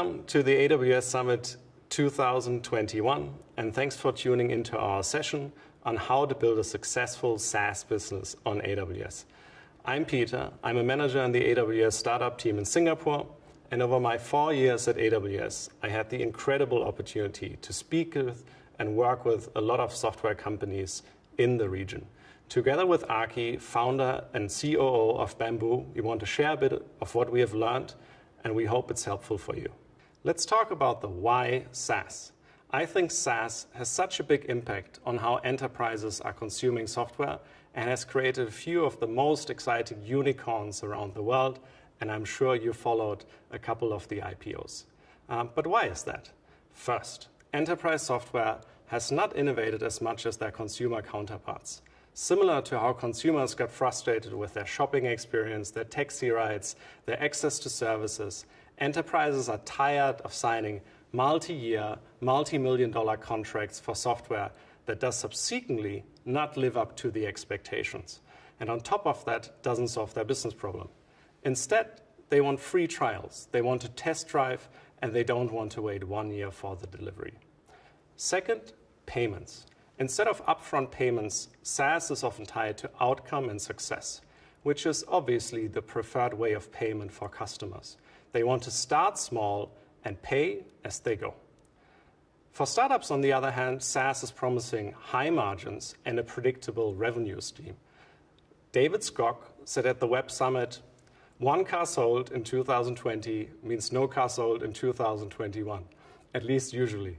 Welcome to the AWS Summit 2021, and thanks for tuning into our session on how to build a successful SaaS business on AWS. I'm Peter. I'm a manager in the AWS startup team in Singapore, and over my four years at AWS, I had the incredible opportunity to speak with and work with a lot of software companies in the region. Together with Aki, founder and COO of Bambu, we want to share a bit of what we have learned, and we hope it's helpful for you. Let's talk about the why SaaS. I think SaaS has such a big impact on how enterprises are consuming software and has created a few of the most exciting unicorns around the world, and I'm sure you followed a couple of the IPOs. Um, but why is that? First, enterprise software has not innovated as much as their consumer counterparts. Similar to how consumers got frustrated with their shopping experience, their taxi rides, their access to services, enterprises are tired of signing multi-year, multi-million dollar contracts for software that does subsequently not live up to the expectations. And on top of that, doesn't solve their business problem. Instead, they want free trials. They want to test drive, and they don't want to wait one year for the delivery. Second, payments. Instead of upfront payments, SaaS is often tied to outcome and success, which is obviously the preferred way of payment for customers. They want to start small and pay as they go. For startups, on the other hand, SaaS is promising high margins and a predictable revenue stream. David Skok said at the Web Summit, one car sold in 2020 means no car sold in 2021, at least usually.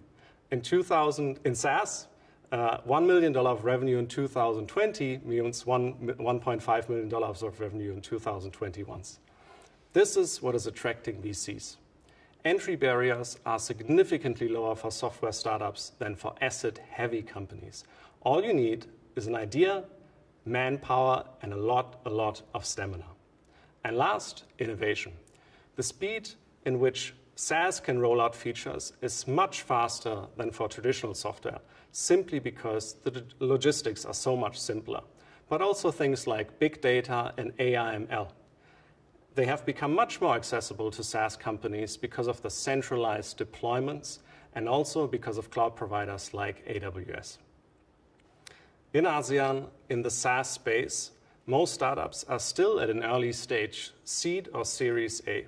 In 2000, in SaaS, uh, $1 million of revenue in 2020 means $1.5 million of revenue in 2021. This is what is attracting VCs. Entry barriers are significantly lower for software startups than for asset-heavy companies. All you need is an idea, manpower, and a lot, a lot of stamina. And last, innovation. The speed in which SaaS can roll out features is much faster than for traditional software, simply because the logistics are so much simpler. But also things like big data and AI/ML they have become much more accessible to SaaS companies because of the centralized deployments and also because of cloud providers like AWS. In ASEAN, in the SaaS space, most startups are still at an early stage, seed or series A.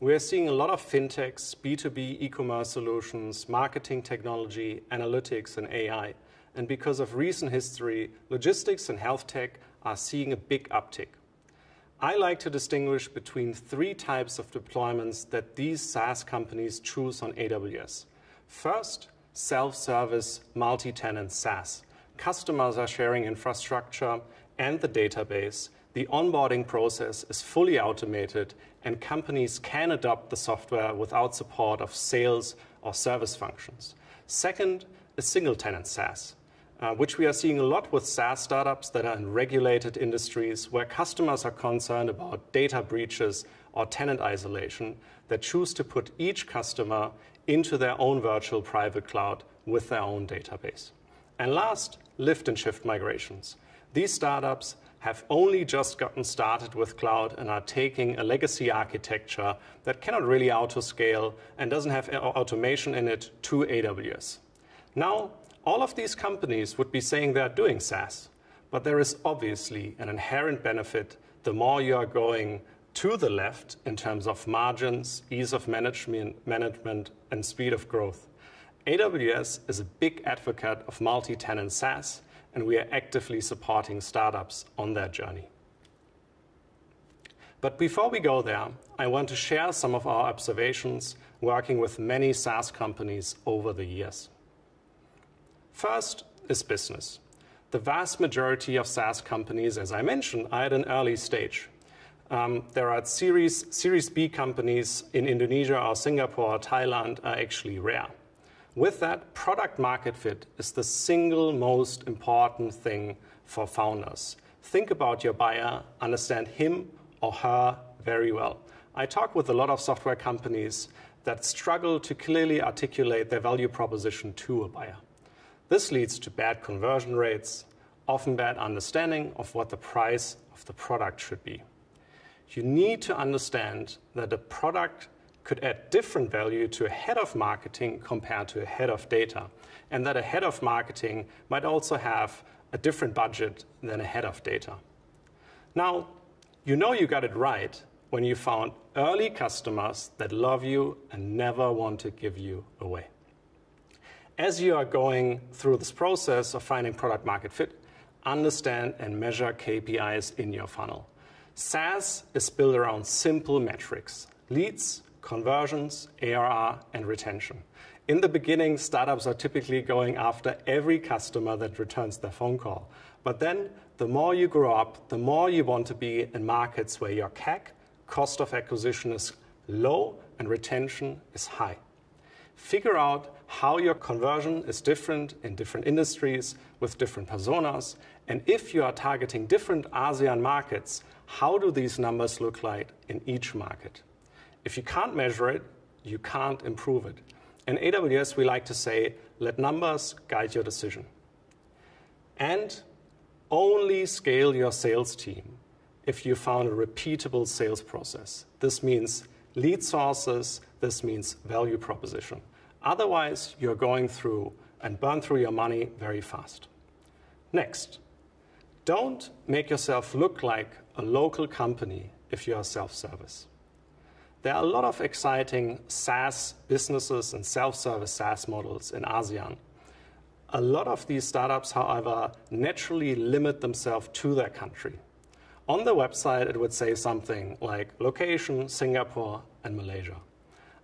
We are seeing a lot of fintechs, B2B e-commerce solutions, marketing technology, analytics, and AI. And because of recent history, logistics and health tech are seeing a big uptick. I like to distinguish between three types of deployments that these SaaS companies choose on AWS. First, self-service multi-tenant SaaS. Customers are sharing infrastructure and the database. The onboarding process is fully automated and companies can adopt the software without support of sales or service functions. Second, a single tenant SaaS uh, which we are seeing a lot with SaaS startups that are in regulated industries where customers are concerned about data breaches or tenant isolation that choose to put each customer into their own virtual private cloud with their own database. And last, lift and shift migrations. These startups have only just gotten started with cloud and are taking a legacy architecture that cannot really auto-scale and doesn't have automation in it to AWS. Now, all of these companies would be saying they're doing SaaS, but there is obviously an inherent benefit the more you are going to the left in terms of margins, ease of management, management and speed of growth. AWS is a big advocate of multi-tenant SaaS, and we are actively supporting startups on their journey. But before we go there, I want to share some of our observations working with many SaaS companies over the years. First is business. The vast majority of SaaS companies, as I mentioned, are at an early stage. Um, there are series, series B companies in Indonesia or Singapore or Thailand are actually rare. With that, product market fit is the single most important thing for founders. Think about your buyer, understand him or her very well. I talk with a lot of software companies that struggle to clearly articulate their value proposition to a buyer. This leads to bad conversion rates, often bad understanding of what the price of the product should be. You need to understand that a product could add different value to a head of marketing compared to a head of data, and that a head of marketing might also have a different budget than a head of data. Now, you know you got it right when you found early customers that love you and never want to give you away. As you are going through this process of finding product market fit, understand and measure KPIs in your funnel. SaaS is built around simple metrics leads, conversions, ARR, and retention. In the beginning, startups are typically going after every customer that returns their phone call. But then, the more you grow up, the more you want to be in markets where your CAC, cost of acquisition, is low and retention is high. Figure out how your conversion is different in different industries with different personas, and if you are targeting different ASEAN markets, how do these numbers look like in each market? If you can't measure it, you can't improve it. In AWS, we like to say, let numbers guide your decision. And only scale your sales team if you found a repeatable sales process. This means lead sources, this means value proposition. Otherwise, you're going through and burn through your money very fast. Next, don't make yourself look like a local company if you are self service. There are a lot of exciting SaaS businesses and self service SaaS models in ASEAN. A lot of these startups, however, naturally limit themselves to their country. On the website, it would say something like location, Singapore, and Malaysia.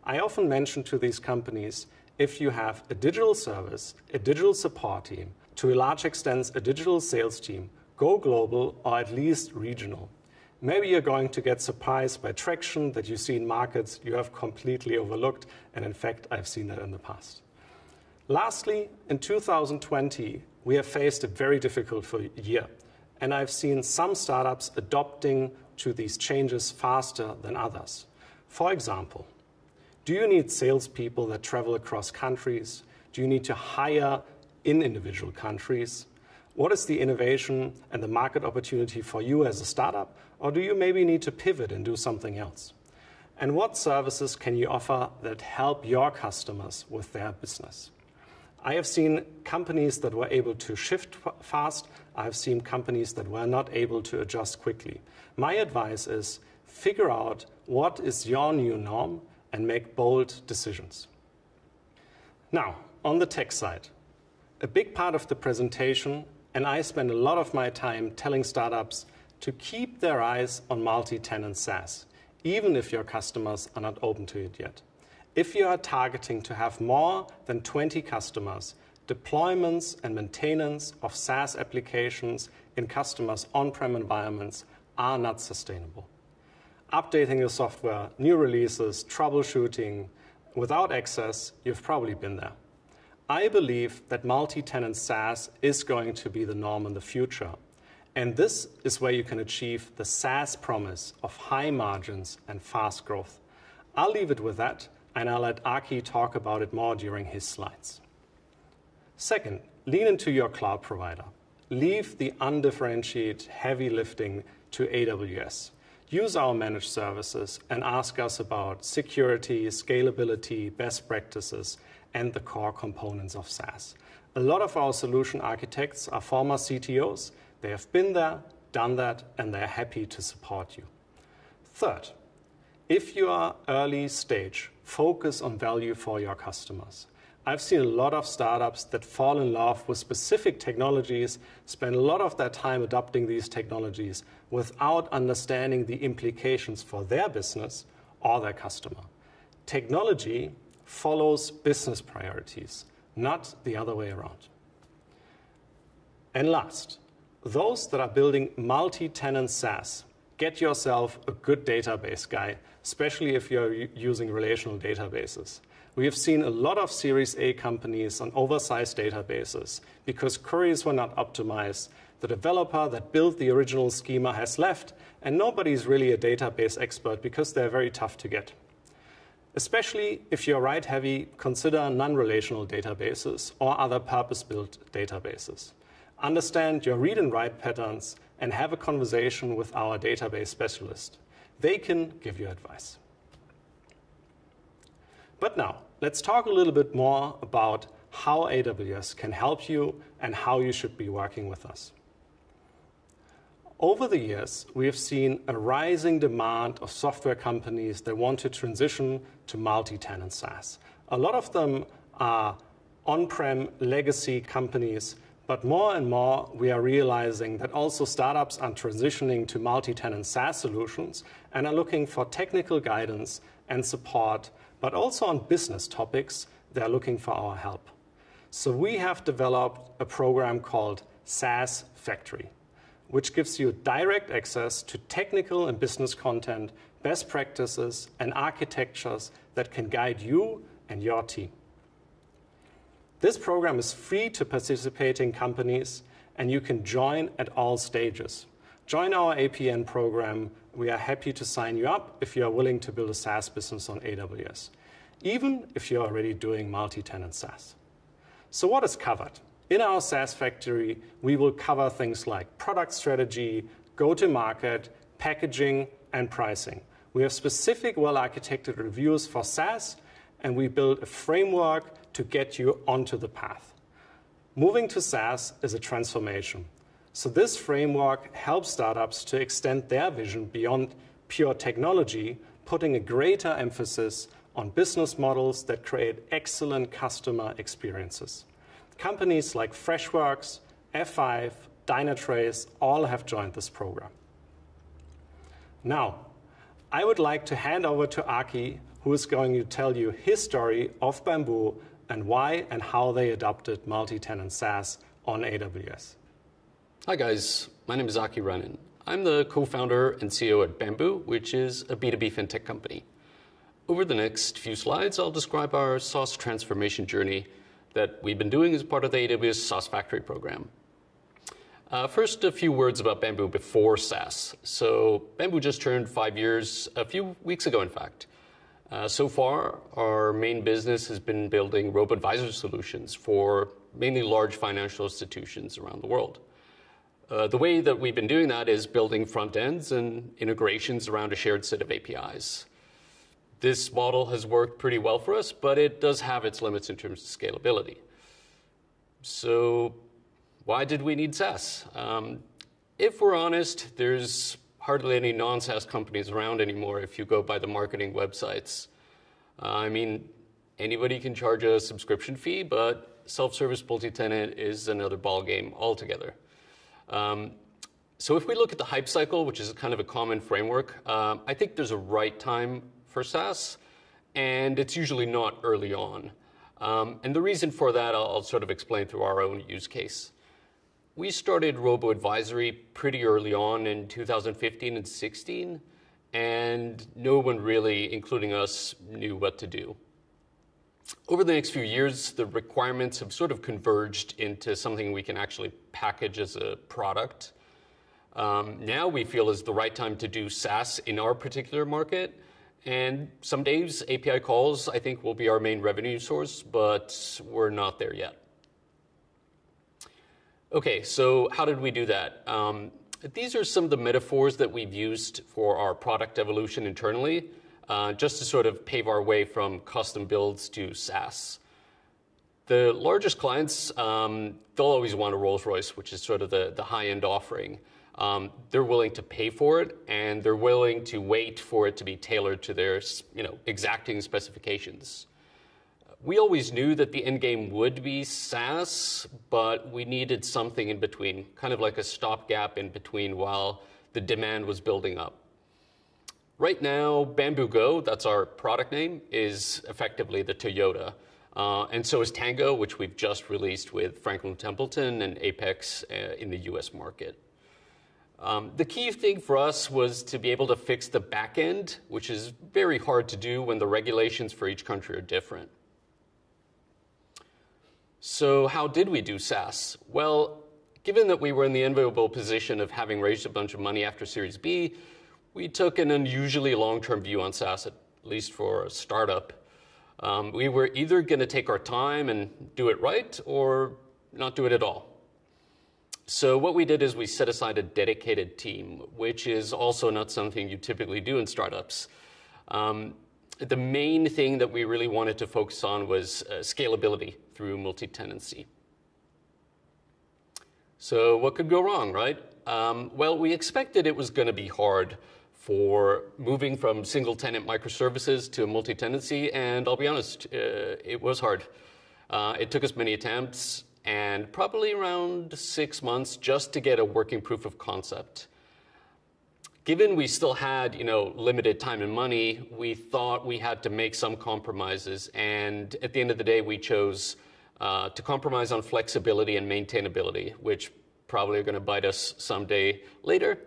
I often mention to these companies if you have a digital service, a digital support team, to a large extent, a digital sales team, go global or at least regional. Maybe you're going to get surprised by traction that you see in markets you have completely overlooked, and in fact, I've seen that in the past. Lastly, in 2020, we have faced a very difficult year, and I've seen some startups adopting to these changes faster than others. For example, do you need salespeople that travel across countries? Do you need to hire in individual countries? What is the innovation and the market opportunity for you as a startup? Or do you maybe need to pivot and do something else? And what services can you offer that help your customers with their business? I have seen companies that were able to shift fast. I've seen companies that were not able to adjust quickly. My advice is figure out what is your new norm and make bold decisions. Now, on the tech side, a big part of the presentation, and I spend a lot of my time telling startups to keep their eyes on multi tenant SaaS, even if your customers are not open to it yet. If you are targeting to have more than 20 customers, deployments and maintenance of SaaS applications in customers' on prem environments are not sustainable updating your software, new releases, troubleshooting, without access, you've probably been there. I believe that multi tenant SaaS is going to be the norm in the future. And this is where you can achieve the SaaS promise of high margins and fast growth. I'll leave it with that, and I'll let Aki talk about it more during his slides. Second, lean into your cloud provider. Leave the undifferentiated heavy lifting to AWS use our managed services and ask us about security, scalability, best practices, and the core components of SaaS. A lot of our solution architects are former CTOs. They have been there, done that, and they're happy to support you. Third, if you are early stage, focus on value for your customers. I've seen a lot of startups that fall in love with specific technologies, spend a lot of their time adopting these technologies without understanding the implications for their business or their customer. Technology follows business priorities, not the other way around. And last, those that are building multi tenant SaaS, get yourself a good database guy, especially if you're using relational databases. We have seen a lot of Series A companies on oversized databases because queries were not optimized. The developer that built the original schema has left, and nobody's really a database expert because they're very tough to get. Especially if you're write heavy, consider non relational databases or other purpose built databases. Understand your read and write patterns and have a conversation with our database specialist. They can give you advice. But now, let's talk a little bit more about how AWS can help you and how you should be working with us. Over the years, we have seen a rising demand of software companies that want to transition to multi-tenant SaaS. A lot of them are on-prem legacy companies, but more and more we are realizing that also startups are transitioning to multi-tenant SaaS solutions and are looking for technical guidance and support, but also on business topics, they're looking for our help. So we have developed a program called SaaS Factory which gives you direct access to technical and business content, best practices, and architectures that can guide you and your team. This program is free to participating companies, and you can join at all stages. Join our APN program. We are happy to sign you up if you are willing to build a SaaS business on AWS, even if you're already doing multi-tenant SaaS. So what is covered? In our SaaS factory, we will cover things like product strategy, go-to-market, packaging, and pricing. We have specific well-architected reviews for SaaS, and we build a framework to get you onto the path. Moving to SaaS is a transformation. So this framework helps startups to extend their vision beyond pure technology, putting a greater emphasis on business models that create excellent customer experiences. Companies like Freshworks, F5, Dynatrace all have joined this program. Now, I would like to hand over to Aki, who is going to tell you his story of Bambu and why and how they adopted multi-tenant SaaS on AWS. Hi guys, my name is Aki Ranin. I'm the co-founder and CEO at Bambu, which is a B2B fintech company. Over the next few slides, I'll describe our SaaS transformation journey that we've been doing as part of the AWS SaaS Factory program. Uh, first, a few words about Bambu before SaaS. So, Bambu just turned five years a few weeks ago, in fact. Uh, so far, our main business has been building robo advisor solutions for mainly large financial institutions around the world. Uh, the way that we've been doing that is building front ends and integrations around a shared set of APIs. This model has worked pretty well for us, but it does have its limits in terms of scalability. So why did we need SaaS? Um, if we're honest, there's hardly any non-SaaS companies around anymore if you go by the marketing websites. Uh, I mean, anybody can charge a subscription fee, but self-service multi-tenant is another ballgame altogether. Um, so if we look at the hype cycle, which is kind of a common framework, um, I think there's a right time for SaaS, and it's usually not early on. Um, and the reason for that, I'll, I'll, sort of explain through our own use case. We started Robo Advisory pretty early on in 2015 and 16, and no one really, including us, knew what to do. Over the next few years, the requirements have sort of converged into something we can actually package as a product. Um, now we feel is the right time to do SaaS in our particular market and some days API calls, I think, will be our main revenue source, but we're not there yet. Okay, so how did we do that? Um, these are some of the metaphors that we've used for our product evolution internally, uh, just to sort of pave our way from custom builds to SaaS. The largest clients, um, they'll always want a Rolls Royce, which is sort of the, the high end offering um, they're willing to pay for it and they're willing to wait for it to be tailored to their you know, exacting specifications. We always knew that the end game would be SaaS, but we needed something in between, kind of like a stopgap in between while the demand was building up. Right now, Bambu Go, that's our product name, is effectively the Toyota. Uh, and so is Tango, which we've just released with Franklin Templeton and Apex uh, in the US market. Um, the key thing for us was to be able to fix the back end, which is very hard to do when the regulations for each country are different. So, how did we do SaaS? Well, given that we were in the enviable position of having raised a bunch of money after Series B, we took an unusually long term view on SaaS, at least for a startup. Um, we were either going to take our time and do it right or not do it at all. So what we did is we set aside a dedicated team, which is also not something you typically do in startups. Um, the main thing that we really wanted to focus on was uh, scalability through multi tenancy. So, what could go wrong, right? Um, well, we expected it was going to be hard for moving from single tenant microservices to multi tenancy, and I'll be honest, uh, it was hard. Uh, it took us many attempts and probably around six months just to get a working proof of concept. Given we still had, you know, limited time and money, we thought we had to make some compromises, and at the end of the day, we chose uh, to compromise on flexibility and maintainability, which probably are going to bite us someday later.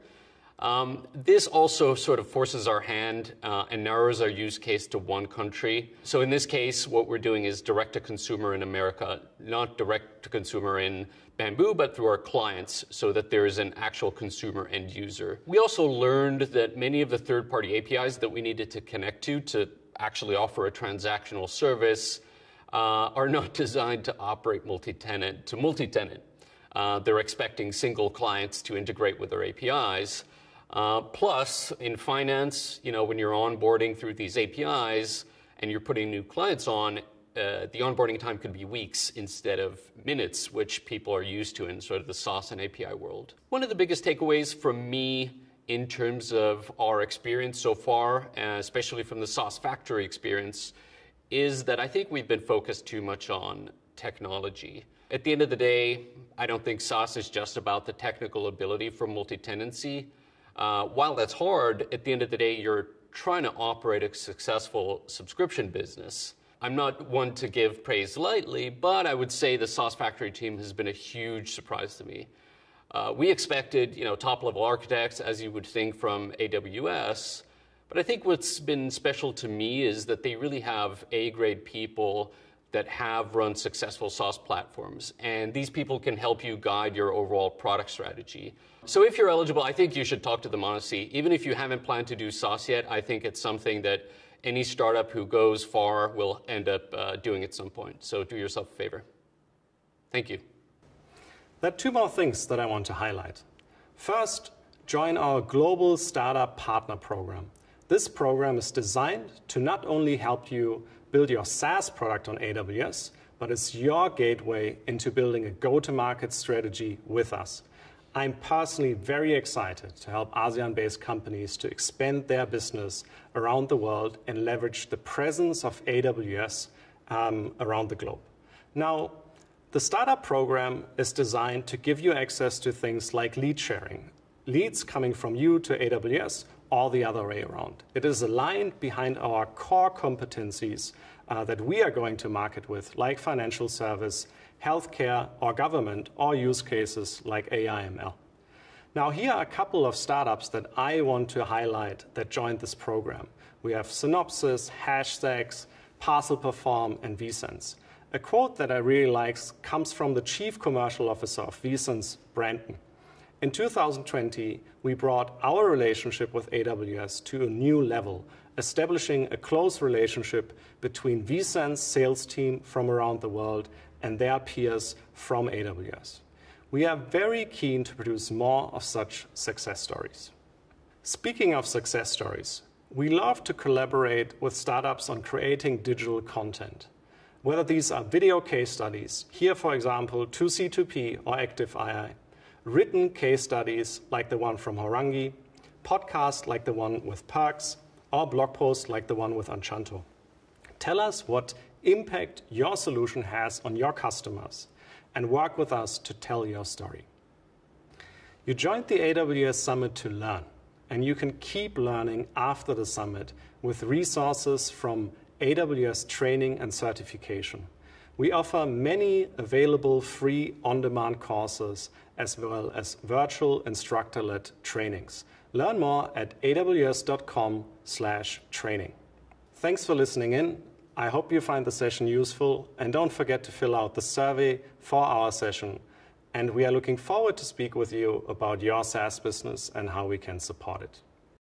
Um, this also sort of forces our hand uh, and narrows our use case to one country. So in this case, what we're doing is direct to consumer in America, not direct to consumer in Bambu, but through our clients so that there is an actual consumer end user. We also learned that many of the third party APIs that we needed to connect to to actually offer a transactional service uh, are not designed to operate multi tenant to multi tenant. Uh, they're expecting single clients to integrate with their APIs. Uh, plus, in finance, you know, when you're onboarding through these APIs and you're putting new clients on, uh, the onboarding time could be weeks instead of minutes, which people are used to in sort of the SaaS and API world. One of the biggest takeaways from me in terms of our experience so far, uh, especially from the SaaS factory experience, is that I think we've been focused too much on technology. At the end of the day, I don't think SaaS is just about the technical ability for multi tenancy. Uh, while that's hard, at the end of the day, you're trying to operate a successful subscription business. I'm not one to give praise lightly, but I would say the SaaS Factory team has been a huge surprise to me. Uh, we expected, you know, top-level architects, as you would think from AWS, but I think what's been special to me is that they really have A-grade people that have run successful SaaS platforms. And these people can help you guide your overall product strategy. So if you're eligible, I think you should talk to them honestly. Even if you haven't planned to do SaaS yet, I think it's something that any startup who goes far will end up uh, doing at some point. So do yourself a favor. Thank you. There are two more things that I want to highlight. First, join our Global Startup Partner Program. This program is designed to not only help you build your SaaS product on AWS, but it's your gateway into building a go to market strategy with us. I'm personally very excited to help ASEAN based companies to expand their business around the world and leverage the presence of AWS um, around the globe. Now, the startup program is designed to give you access to things like lead sharing, leads coming from you to AWS or the other way around. It is aligned behind our core competencies uh, that we are going to market with, like financial service, healthcare, or government, or use cases like AIML. Now, here are a couple of startups that I want to highlight that joined this program. We have Synopsys, Hashstacks, Parcel Perform, and vSense. A quote that I really like comes from the Chief Commercial Officer of vSense, Brandon. In 2020, we brought our relationship with AWS to a new level, establishing a close relationship between vSense sales team from around the world and their peers from AWS. We are very keen to produce more of such success stories. Speaking of success stories, we love to collaborate with startups on creating digital content. Whether these are video case studies, here for example 2C2P or Active.ai, written case studies like the one from Horangi, podcasts like the one with Parks, or blog posts like the one with Anchanto. Tell us what impact your solution has on your customers and work with us to tell your story. You joined the AWS Summit to learn, and you can keep learning after the summit with resources from AWS training and certification. We offer many available free on demand courses as well as virtual instructor led trainings. Learn more at aws.com/slash training. Thanks for listening in. I hope you find the session useful and don't forget to fill out the survey for our session. And we are looking forward to speak with you about your SaaS business and how we can support it.